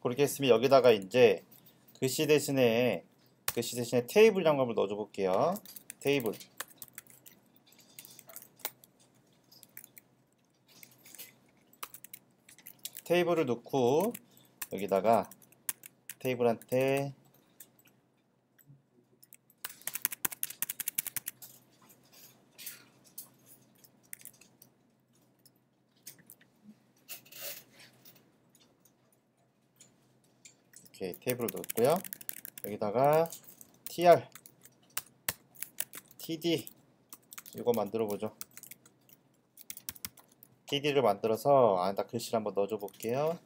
그렇게 했으면 여기다가 이제 글씨 대신에 글씨 대신에 테이블이란 걸 넣어줘 볼게요. 테이블. 테이블을 넣고 여기다가 테이블한테 이렇게 테이블을 넣었고요. 여기다가 tr td 이거 만들어 보죠. td를 만들어서 안에다 글씨를 한번 넣어줘 볼게요.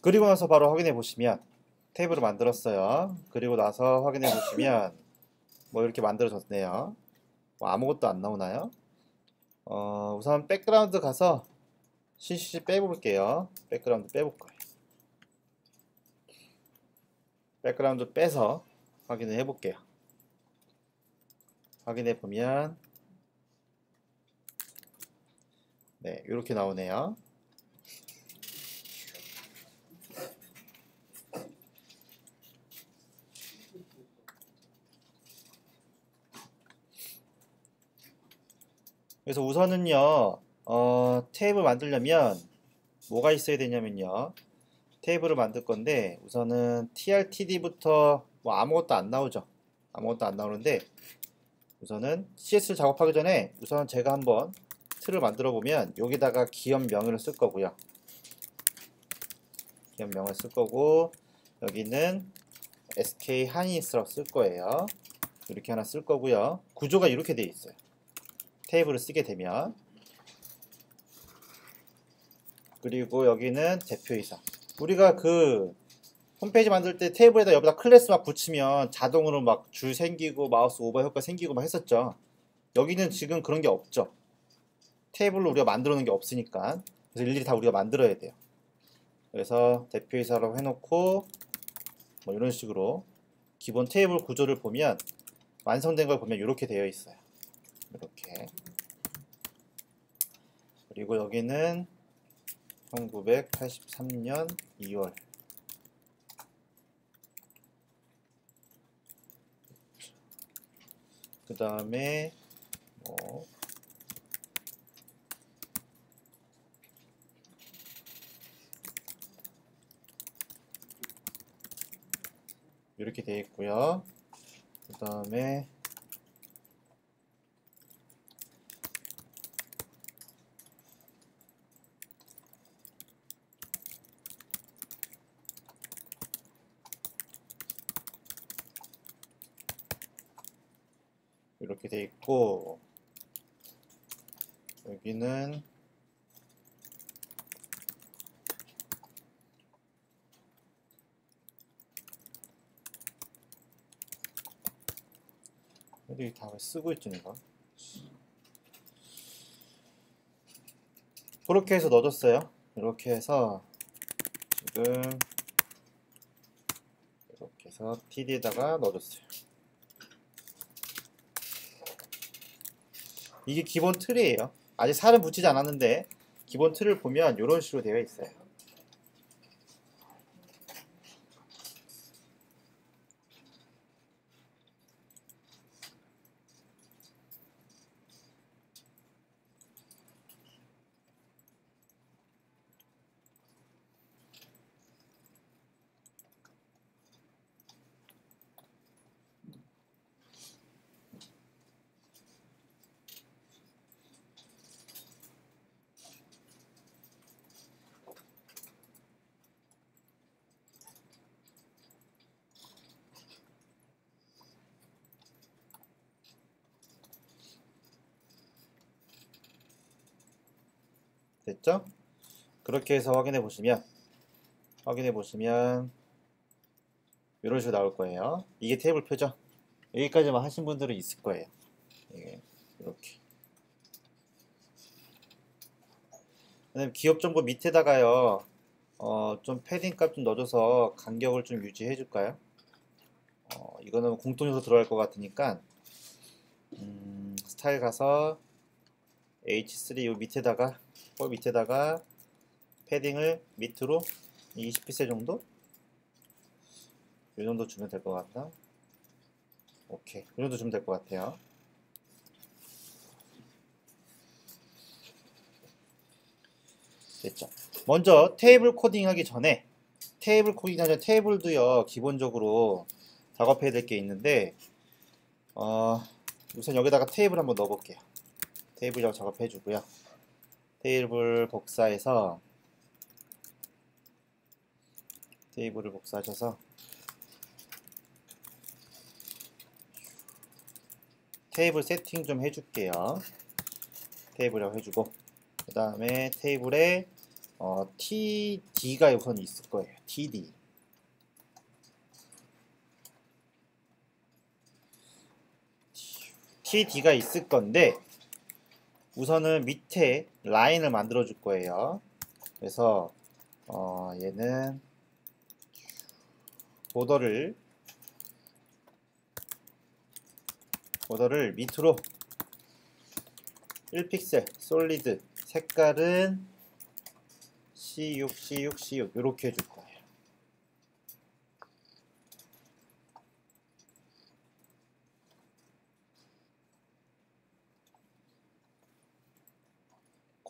그리고 나서 바로 확인해 보시면 테이블을 만들었어요. 그리고 나서 확인해 보시면 뭐 이렇게 만들어졌네요. 뭐 아무것도 안 나오나요? 어, 우선 백그라운드 가서 CCC 빼볼게요. 백그라운드 빼볼 거예요. 백그라운드 빼서 확인을 해볼게요. 확인해 보면 네 이렇게 나오네요. 그래서 우선은요, 어, 테이블 만들려면 뭐가 있어야 되냐면요. 테이블을 만들 건데 우선은 trtd부터 뭐 아무것도 안 나오죠. 아무것도 안 나오는데 우선은 CSS를 작업하기 전에 우선 제가 한번 틀을 만들어 보면 여기다가 기업명을 쓸 거고요. 기업 명을 쓸 거고 여기는 SK 하이닉스라고 쓸 거예요. 이렇게 하나 쓸 거고요. 구조가 이렇게 되어 있어요. 테이블을 쓰게 되면 그리고 여기는 대표이사 우리가 그 홈페이지 만들 때 테이블에다 여기다 클래스 막 붙이면 자동으로 막 줄 생기고 mouse over 효과 생기고 막 했었죠. 여기는 지금 그런 게 없죠. 테이블로 우리가 만들어 놓은 게 없으니까. 그래서 일일이 다 우리가 만들어야 돼요. 그래서 대표이사라고 해놓고 뭐 이런 식으로 기본 테이블 구조를 보면 완성된 걸 보면 이렇게 되어 있어요. 이렇게 그리고 여기는 1983년 2월 그 다음에 뭐 이렇게 되어 있고요. 그 다음에 이렇게 돼 있고 여기는 어디 다 쓰고 있지 내가 그렇게 해서 넣어줬어요. 이렇게 해서 지금 이렇게 해서 TD에다가 넣어줬어요 이게 기본 틀이에요. 아직 살은 붙이지 않았는데 기본 틀을 보면 이런 식으로 되어 있어요. 됐죠? 그렇게 해서 확인해 보시면 확인해 보시면 이런 식으로 나올 거예요. 이게 테이블 표죠. 여기까지만 하신 분들은 있을 거예요. 예, 이렇게. 그다음 기업 정보 밑에다가요. 어, 좀 패딩 값 좀 넣어줘서 간격을 좀 유지해 줄까요? 어, 이거는 공통 요소 들어갈 것 같으니까 음, 스타일 가서 H3 요 밑에다가 볼 밑에다가 padding을 밑으로 20픽셀 정도? 이 정도 주면 될 것 같나? 오케이. 이 정도 주면 될 것 같아요. 됐죠. 먼저 테이블 코딩 하기 전에 테이블 코딩 하기 테이블도요 기본적으로 작업해야 될 게 있는데 어, 우선 여기다가 테이블 한번 넣어 볼게요. 테이블 작업해 주고요. 테이블 복사해서 테이블을 복사하셔서 테이블 세팅 좀 해줄게요. 테이블이라고 해주고 그 다음에 테이블에 어, TD가 우선 있을 거예요. TD TD가 있을 건데 우선은 밑에 라인을 만들어 줄 거예요. 그래서 어, 얘는 보더를 보더를 밑으로 1픽셀 솔리드 색깔은 C6 C6 C6 이렇게 해줄 거예요.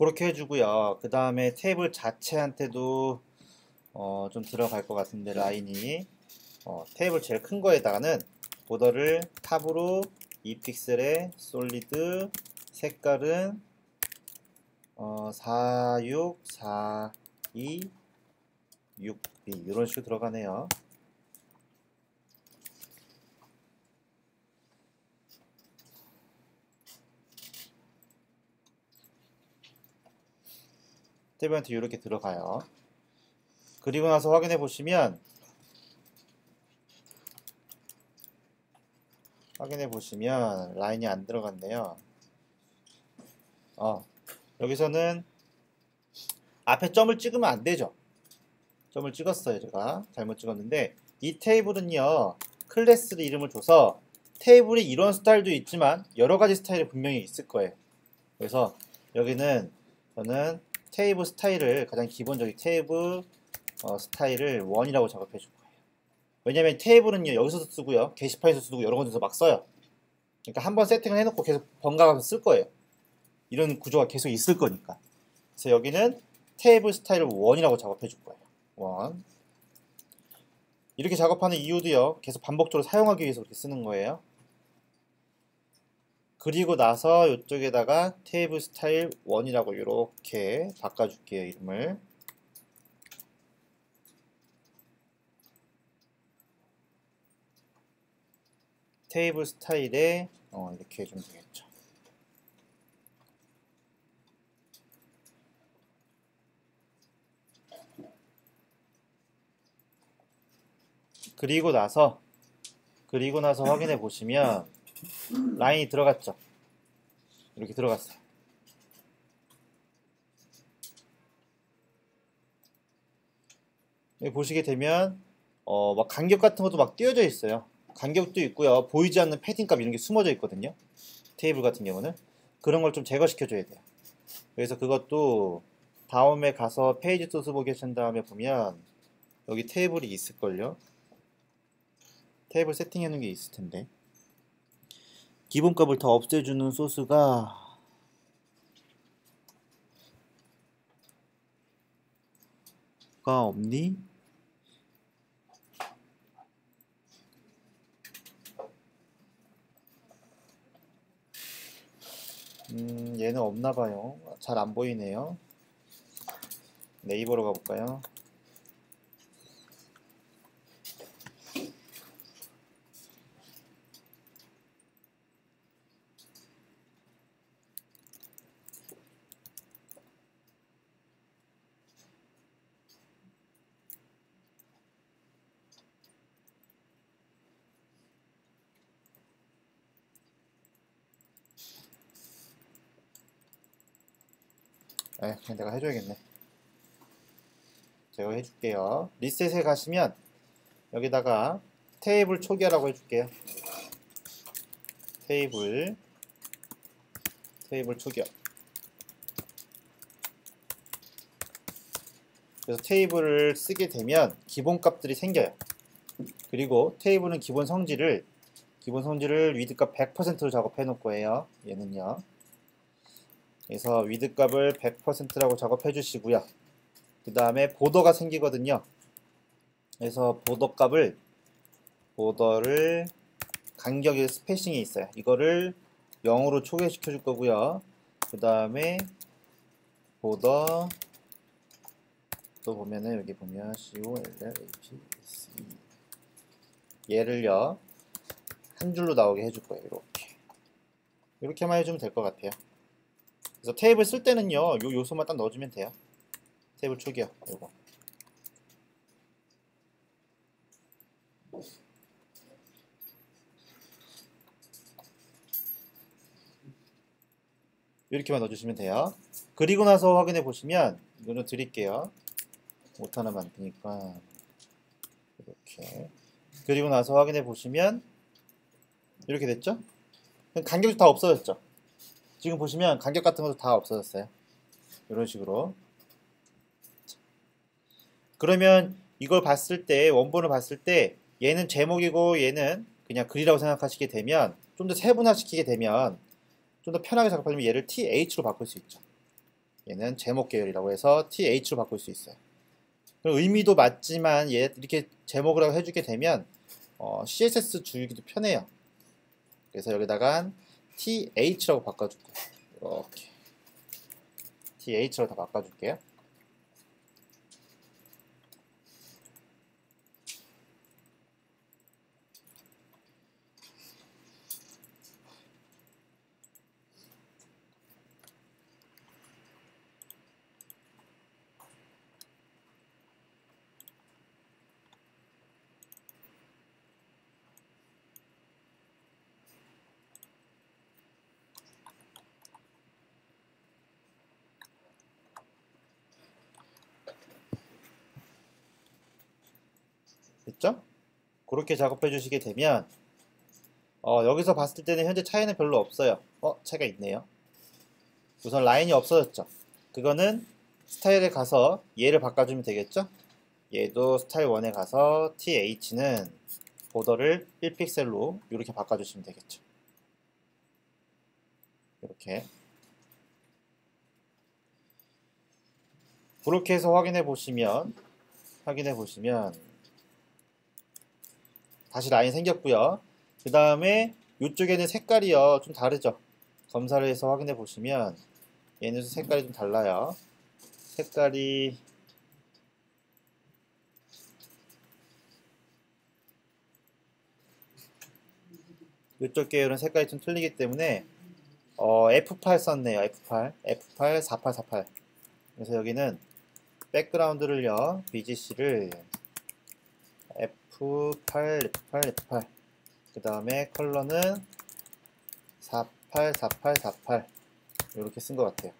그렇게 해주고요. 그 다음에 테이블 자체한테도 어, 좀 들어갈 것 같은데 라인이 어, 테이블 제일 큰 거에다가는 보더를 탑으로 2픽셀의 솔리드 색깔은 어, 46, 42, 6B 이런 식으로 들어가네요. 테이블한테 이렇게 들어가요. 그리고 나서 확인해 보시면 확인해 보시면 라인이 안 들어갔네요. 어, 여기서는 앞에 점을 찍으면 안 되죠. 점을 찍었어요, 제가. 잘못 찍었는데 이 테이블은요. 클래스를 이름을 줘서 테이블이 이런 스타일도 있지만 여러 가지 스타일이 분명히 있을 거예요. 그래서 여기는 저는 테이블 스타일을 가장 기본적인 테이블 어, 스타일을 원이라고 작업해 줄 거예요. 왜냐면 테이블은요 여기서도 쓰고요 게시판에서 쓰고 여러 군데서 막 써요. 그러니까 한 번 세팅을 해놓고 계속 번갈아가면서 쓸 거예요. 이런 구조가 계속 있을 거니까. 그래서 여기는 테이블 스타일을 원이라고 작업해 줄 거예요. 원. 이렇게 작업하는 이유도요. 계속 반복적으로 사용하기 위해서 그렇게 쓰는 거예요. 그리고 나서 이쪽에다가 테이블 스타일 1이라고 이렇게 바꿔줄게요. 이름을. 테이블 스타일에 어, 이렇게 해주면 되겠죠. 그리고 나서 그리고 나서 확인해 보시면 라인이 들어갔죠. 이렇게 들어갔어요. 보시게 되면 어, 막 간격 같은 것도 막 띄어져 있어요. 간격도 있고요. 보이지 않는 패딩 값 이런 게 숨어져 있거든요. 테이블 같은 경우는 그런 걸 좀 제거시켜 줘야 돼요. 그래서 그것도 다음에 가서 페이지 소스 보기 하신 다음에 보면 여기 테이블이 있을걸요. 테이블 세팅해 놓은 게 있을 텐데. 기본값을 더 없애주는 소스가 가 없니? 음, 얘는 없나 봐요. 잘 안 보이네요. 네이버로 가볼까요? 에, 그냥 내가 해줘야겠네. 제가 해줄게요. 리셋에 가시면 여기다가 테이블 초기화라고 해줄게요. 테이블 테이블 초기화. 그래서 테이블을 쓰게 되면 기본 값들이 생겨요. 그리고 테이블은 기본 성질을 기본 성질을 위드값 100%로 작업해 놓고 해요. 얘는요. 그래서 width 값을 100%라고 작업해 주시고요. 그 다음에 border가 생기거든요. 그래서 border 값을 border를 간격의 spacing이 있어요. 이거를 0으로 초기화시켜 줄 거고요. 그 다음에 border 또 보면은 여기 보면 COLLAP 얘를요 한 줄로 나오게 해줄 거예요. 이렇게 이렇게만 해주면 될 것 같아요. 그래서 테이블 쓸 때는요 요 요소만 딱 넣어주면 돼요. 테이블 초기화 요거 이렇게만 넣어주시면 돼요. 그리고 나서 확인해 보시면 이거는 드릴게요. 못 하나 만 드니까 이렇게 그리고 나서 확인해 보시면 이렇게 됐죠? 간격이 다 없어졌죠? 지금 보시면 간격 같은 것도 다 없어졌어요. 이런 식으로 그러면 이걸 봤을 때 원본을 봤을 때 얘는 제목이고 얘는 그냥 글이라고 생각하시게 되면 좀 더 세분화시키게 되면 좀 더 편하게 작업하려면 얘를 TH로 바꿀 수 있죠. 얘는 제목 계열이라고 해서 TH로 바꿀 수 있어요. 의미도 맞지만 얘 이렇게 제목이라고 해주게 되면 어, CSS 주기도 편해요. 그래서 여기다가 TH라고 바꿔줄 거예요. 이렇게 TH로 다 바꿔줄게요. 됐죠? 그렇게 작업해 주시게 되면 어, 여기서 봤을 때는 현재 차이는 별로 없어요. 어, 차이가 있네요. 우선 라인이 없어졌죠. 그거는 스타일에 가서 얘를 바꿔주면 되겠죠? 얘도 스타일 1에 가서 TH는 보더를 1픽셀로 이렇게 바꿔주시면 되겠죠. 이렇게 그렇게 해서 확인해 보시면 확인해 보시면 다시 라인 생겼고요. 그 다음에 이쪽에는 색깔이요 좀 다르죠. 검사를 해서 확인해 보시면 얘는 색깔이 좀 달라요. 색깔이 이쪽 계열은 색깔이 좀 틀리기 때문에 어, F8 썼네요. F8, F8, 4848. 그래서 여기는 백그라운드를요, BGC를 F8, F8, F8. 그 다음에 컬러는 48, 48, 48. 이렇게 쓴 것 같아요.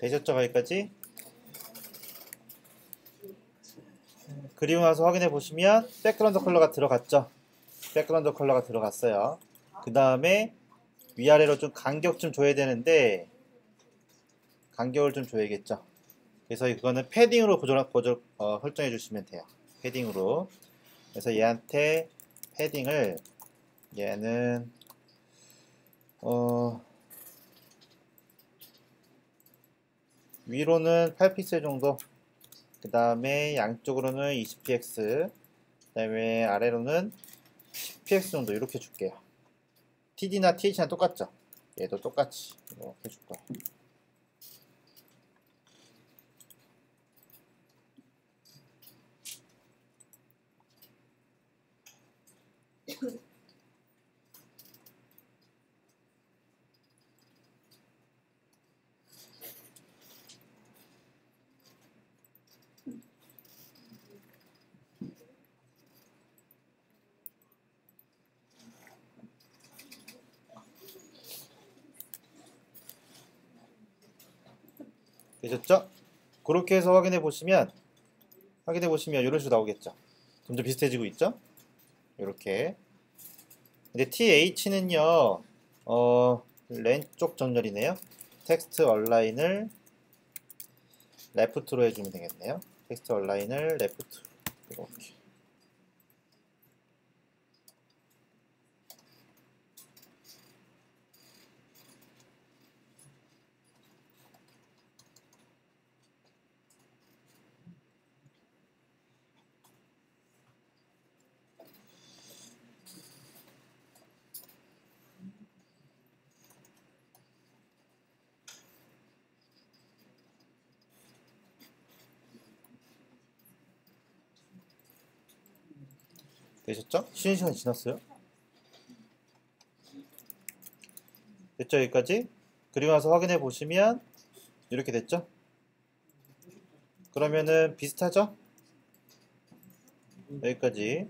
되셨죠 거기까지? 그리고 나서 확인해 보시면 백그라운드 컬러가 들어갔죠 백그라운드 컬러가 들어갔어요 그 다음에 위아래로 좀 간격 좀 줘야 되는데 간격을 좀 줘야겠죠. 그래서 그거는 padding으로 보조, 보조, 어, 설정해 주시면 돼요. padding으로. 그래서 얘한테 padding을 얘는 어 위로는 8픽셀 정도 그 다음에 양쪽으로는 20px 그 다음에 아래로는 10px 정도 이렇게 줄게요. TD나 TH나 똑같죠? 얘도 똑같이 이렇게 줄 거예요 되셨죠? 그렇게 해서 확인해 보시면 확인해 보시면 이런 식으로 나오겠죠. 점점 비슷해지고 있죠? 이렇게. 근데 TH는요, 어, 왼쪽 정렬이네요. text align을 left로 해주면 되겠네요. text align을 left. 이렇게. 되셨죠? 쉬는 시간 지났어요? 됐죠? 여기까지? 그리고 나서 확인해 보시면 이렇게 됐죠? 그러면은 비슷하죠? 여기까지